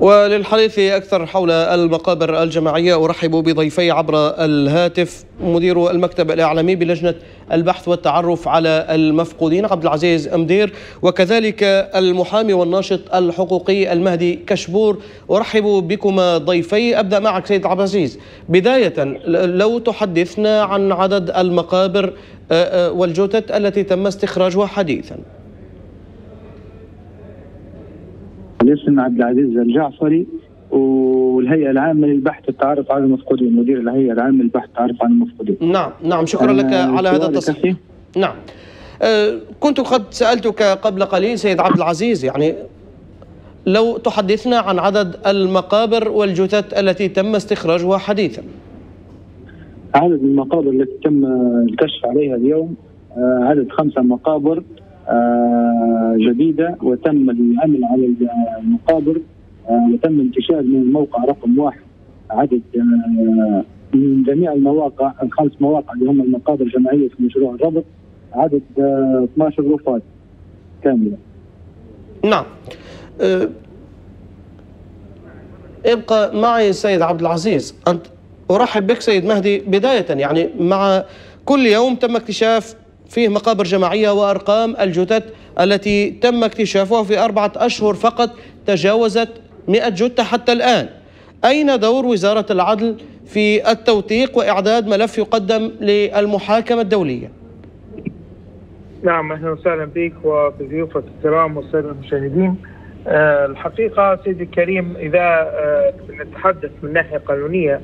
وللحديث أكثر حول المقابر الجماعية أرحب بضيفي عبر الهاتف مدير المكتب الإعلامي بلجنة البحث والتعرف على المفقودين عبد العزيز أمدير وكذلك المحامي والناشط الحقوقي المهدي كشبور. أرحب بكما ضيفي. أبدأ معك سيد عبد العزيز. بداية لو تحدثنا عن عدد المقابر والجثث التي تم استخراجها حديثا. الاسم عبد العزيز الجعفري والهيئة العامة للبحث والتعرف على المفقودين مدير الهيئة العامة للبحث والتعرف على المفقودين. نعم نعم شكرا لك على هذا التصحيح نعم. آه كنت قد سألتك قبل قليل سيد عبد العزيز يعني لو تحدثنا عن عدد المقابر والجثث التي تم استخراجها حديثا. عدد المقابر التي تم الكشف عليها اليوم آه عدد خمسة مقابر جديدة وتم العمل على المقابر آه، وتم انتشار من الموقع رقم واحد عدد آه، من جميع المواقع الخمس مواقع اللي هم المقابر الجماعية في مشروع الربط عدد 12 وفاه كاملة. نعم. ابقى معي سيد عبد العزيز أنت أرحب بك سيد مهدي بداية يعني مع كل يوم تم اكتشاف فيه مقابر جماعية وأرقام الجثث التي تم اكتشافها في أربعة أشهر فقط تجاوزت 100 جثة حتى الآن. أين دور وزارة العدل في التوثيق وإعداد ملف يقدم للمحاكمة الدولية؟ نعم أهلا وسهلا بك وبضيوفك الكرام والسادة المشاهدين. أه الحقيقة سيدي الكريم إذا أه نتحدث من ناحية قانونية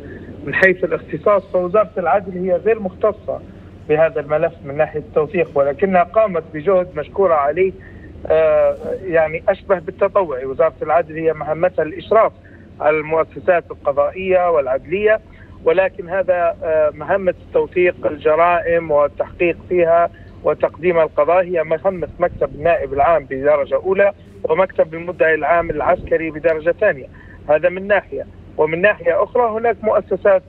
من حيث الاختصاص فوزارة العدل هي غير مختصة. بهذا الملف من ناحية التوثيق ولكنها قامت بجهد مشكوره عليه آه، يعني أشبه بالتطوع وزارة العدل هي مهمتها الإشراف على المؤسسات القضائية والعدلية ولكن هذا آه، مهمة توثيق الجرائم والتحقيق فيها وتقديم القضاء هي مهمة مكتب النائب العام بدرجة أولى ومكتب المدعي العام العسكري بدرجة ثانية. هذا من ناحية. ومن ناحية أخرى هناك مؤسسات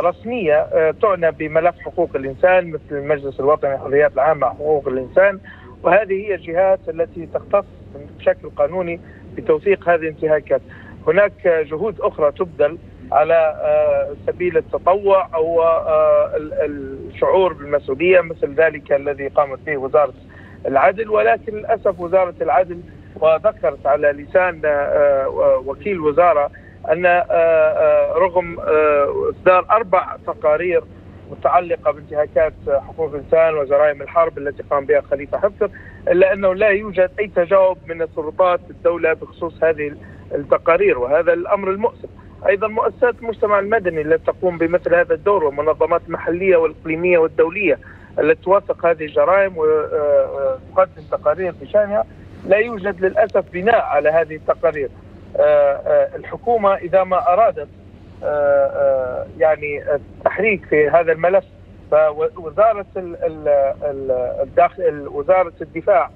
رسمية آه، تعنى بملف حقوق الإنسان مثل المجلس الوطني للحريات العامة حقوق الإنسان وهذه هي الجهات التي تختص بشكل قانوني بتوثيق هذه الانتهاكات. هناك جهود أخرى تبذل على آه، سبيل التطوع أو الشعور بالمسؤولية مثل ذلك الذي قامت به وزارة العدل ولكن للأسف وزارة العدل وذكرت على لسان وكيل وزارة أن آه، آه، رغم آه، إصدار أربع تقارير متعلقة بانتهاكات حقوق الإنسان وجرائم الحرب التي قام بها خليفة حفتر إلا أنه لا يوجد أي تجاوب من سلطات الدولة بخصوص هذه التقارير وهذا الأمر المؤسف. أيضا مؤسسات المجتمع المدني التي تقوم بمثل هذا الدور والمنظمات المحليه والإقليمية والدولية التي توثق هذه الجرائم وتقدم تقارير بشانها لا يوجد للأسف بناء على هذه التقارير. آه، آه، الحكومة إذا ما أرادت آه، يعني التحريك في هذا الملف فوزارة الداخل وزارة الدفاع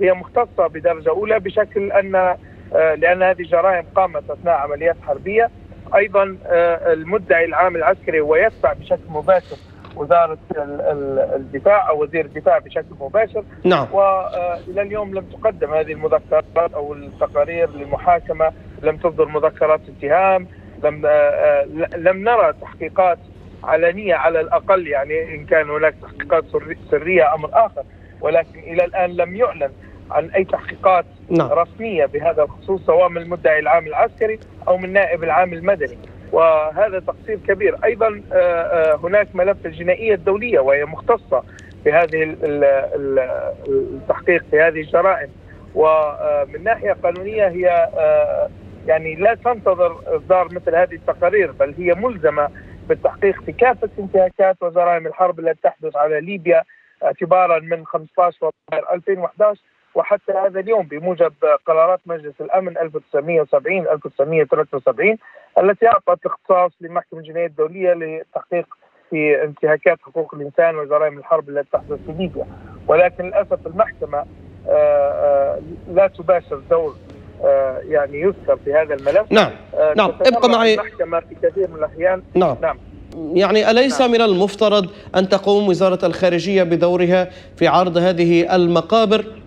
هي مختصة بدرجة أولى بشكل أن لأن هذه جرائم قامت أثناء عمليات حربية. أيضا المدعي العام العسكري هو يتبع بشكل مباشر وزارة الدفاع أو وزير الدفاع بشكل مباشر. نعم. والى اليوم لم تقدم هذه المذكرات أو التقارير للمحاكمة. لم تصدر مذكرات اتهام. لم لم نرى تحقيقات علنية على الأقل يعني إن كان هناك تحقيقات سرية أمر آخر. ولكن إلى الآن لم يعلن عن أي تحقيقات نعم. رسمية بهذا الخصوص سواء من المدعي العام العسكري أو من نائب العام المدني. وهذا تقصير كبير. أيضا آه، آه، هناك ملف الجنائيه الدوليه وهي مختصة بهذه التحقيق في هذه الجرائم. ومن ناحية قانونية هي آه، يعني لا تنتظر إصدار مثل هذه التقارير بل هي ملزمة بالتحقيق في كافة انتهاكات وجرائم الحرب التي تحدث على ليبيا اعتبارا من 15 فبراير 2011 وحتى هذا اليوم بموجب قرارات مجلس الأمن 1970 1973 التي أعطت اختصاص للمحكمه الجنائيه الدولية للتحقيق في انتهاكات حقوق الإنسان وجرائم الحرب التي تحدث في ليبيا. ولكن للأسف المحكمة آه، آه، لا تباشر دور آه، يعني يذكر في هذا الملف. نعم نعم. ابقى معي المحكمة في كثير من الأحيان. نعم. نعم. يعني أليس نعم. من المفترض أن تقوم وزارة الخارجية بدورها في عرض هذه المقابر؟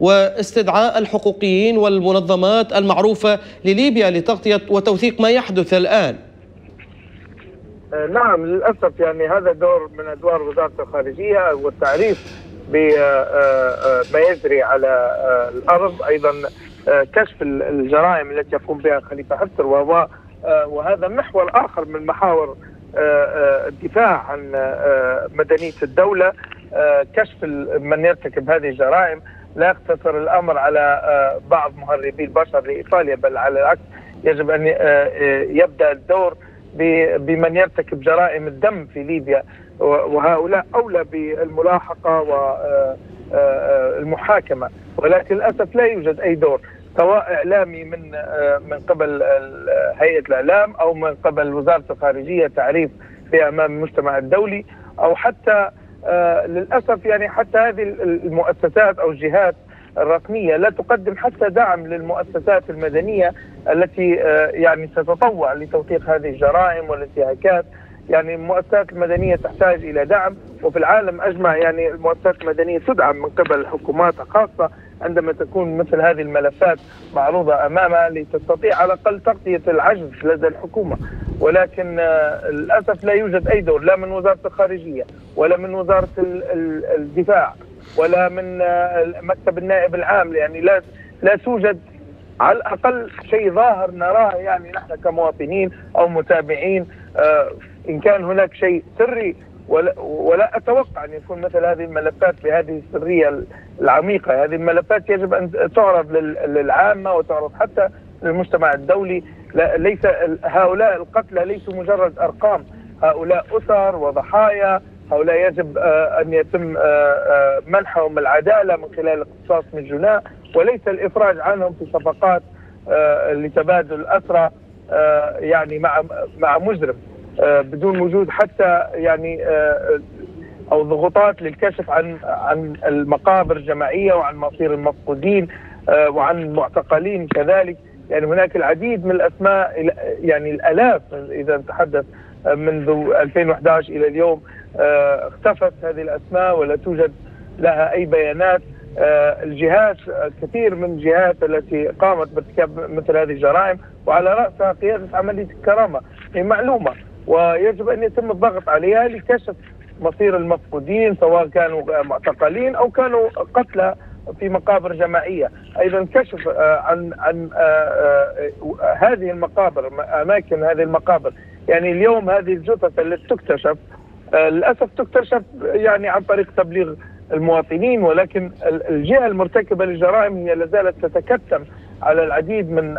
واستدعاء الحقوقيين والمنظمات المعروفة لليبيا لتغطية وتوثيق ما يحدث الآن. آه، نعم للأسف يعني هذا دور من أدوار وزارة الخارجية والتعريف بما آه، آه، يجري على الأرض. أيضا كشف الجرائم التي يقوم بها خليفة حفتر وهو وهذا محور آخر من محاور الدفاع عن مدنية الدولة كشف من يرتكب هذه الجرائم. لا يقتصر الأمر على آه، بعض مهربي البشر لايطاليا بل على العكس يجب أن آه، آه، يبدأ الدور بمن يرتكب جرائم الدم في ليبيا. وهؤلاء أولى بالملاحقة والمحاكمه ولكن للأسف لا يوجد أي دور سواء إعلامي من من قبل هيئة الإعلام أو من قبل وزارة الخارجية تعريف في أمام المجتمع الدولي أو حتى للأسف يعني حتى هذه المؤسسات أو الجهات الرسميه لا تقدم حتى دعم للمؤسسات المدنية التي آه، يعني تتطوع لتوثيق هذه الجرائم والانتهاكات يعني المؤسسات المدنية تحتاج إلى دعم وفي العالم أجمع يعني المؤسسات المدنية تدعم من قبل الحكومات خاصة عندما تكون مثل هذه الملفات معروضة أمامها لتستطيع على الأقل تغطية العجز لدى الحكومة. ولكن آه، للأسف لا يوجد أي دور لا من وزارة الخارجية ولا من وزارة الدفاع ولا من آه، مكتب النائب العام. يعني لا لا توجد على الأقل شيء ظاهر نراه يعني نحن كمواطنين أو متابعين آه، إن كان هناك شيء سري. ولا, ولا أتوقع أن يكون مثل هذه الملفات بهذه السرية العميقة، هذه الملفات يجب أن تعرض للعامة وتعرض حتى للمجتمع الدولي، ليس هؤلاء القتلى ليسوا مجرد أرقام، هؤلاء أسر وضحايا، هؤلاء يجب آه، أن يتم آه، آه، منحهم العدالة من خلال الاقتصاص من جناء وليس الإفراج عنهم في صفقات لتبادل الاسرى يعني مع مع مجرم بدون وجود حتى يعني أو ضغوطات للكشف عن عن المقابر الجماعية وعن مصير المفقودين وعن المعتقلين كذلك. يعني هناك العديد من الأسماء يعني الألاف إذا نتحدث منذ 2011 إلى اليوم اختفت هذه الأسماء ولا توجد لها أي بيانات. الجهات كثير من الجهات التي قامت بارتكاب مثل هذه الجرائم وعلى رأسها قيادة عملية الكرامة هي معلومة ويجب أن يتم الضغط عليها لكشف مصير المفقودين سواء كانوا معتقلين أو كانوا قتلى في مقابر جماعية، أيضا كشف آه، عن عن آه، آه، هذه المقابر أماكن هذه المقابر، يعني اليوم هذه الجثث التي تكتشف للأسف تكتشف يعني عن طريق تبليغ المواطنين ولكن الجهة المرتكبة للجرائم هي لازالت تتكتم على العديد من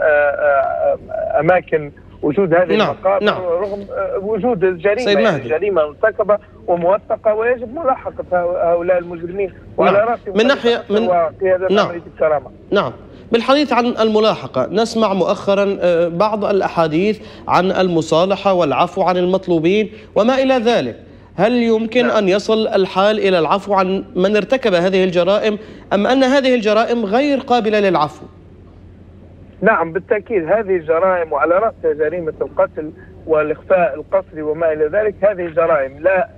أماكن وجود هذه نعم. المقابر نعم. رغم آه، وجود الجريمة سيد يعني جريمه مرتكبه وموثقة ويجب ملاحقة هؤلاء المجرمين وعلى نعم. رأسهم من ناحيه من قياده نعم. عمليه الكرامة نعم بالحديث عن الملاحقة نسمع مؤخرا آه، بعض الأحاديث عن المصالحة والعفو عن المطلوبين وما إلى ذلك هل يمكن نعم. أن يصل الحال إلى العفو عن من ارتكب هذه الجرائم أم أن هذه الجرائم غير قابلة للعفو نعم بالتأكيد هذه الجرائم وعلى راسها جريمة القتل والإخفاء القسري وما إلى ذلك هذه الجرائم لا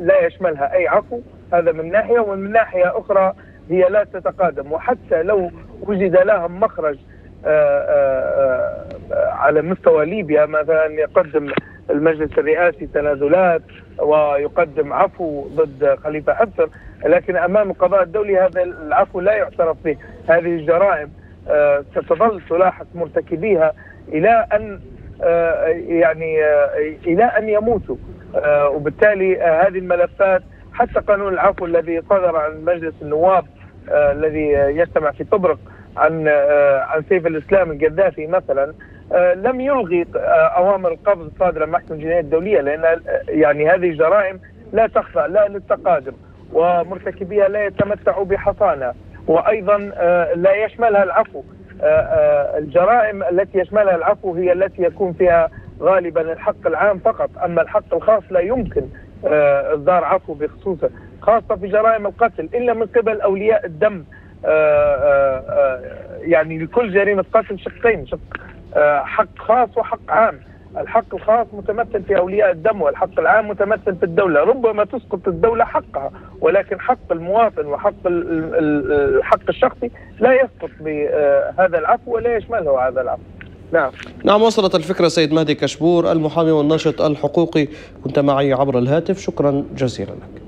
لا يشملها أي عفو هذا من ناحية ومن ناحية أخرى هي لا تتقادم. وحتى لو وجد لها مخرج آه، آه، آه، على مستوى ليبيا مثلا يقدم المجلس الرئاسي تنازلات ويقدم عفو ضد خليفة حفتر لكن أمام القضاء الدولي هذا العفو لا يعترف به. هذه الجرائم ستظل تلاحق مرتكبيها إلى أن يعني إلى أن يموتوا. وبالتالي هذه الملفات حتى قانون العفو الذي صدر عن مجلس النواب الذي يجتمع في طبرق عن عن سيف الإسلام القذافي مثلا لم يلغي أوامر القبض الصادره من المحكمه الجنائيه الدولية لأن يعني هذه الجرائم لا تخضع لا للتقادم ومرتكبيها لا يتمتعوا بحصانه وأيضا آه، لا يشملها العفو. آه، آه، الجرائم التي يشملها العفو هي التي يكون فيها غالبا الحق العام فقط أما الحق الخاص لا يمكن إصدار عفو بخصوصه. خاصة في جرائم القتل إلا من قبل أولياء الدم يعني لكل جريمة قتل شقين شق حق خاص وحق عام. الحق الخاص متمثل في أولياء الدم والحق العام متمثل في الدولة، ربما تسقط الدولة حقها ولكن حق المواطن وحق الحق الشخصي لا يسقط بهذا العفو ولا يشمله هذا العفو. نعم. نعم وصلت الفكرة سيد مهدي كشبور المحامي والناشط الحقوقي. كنت معي عبر الهاتف. شكرا جزيلا لك.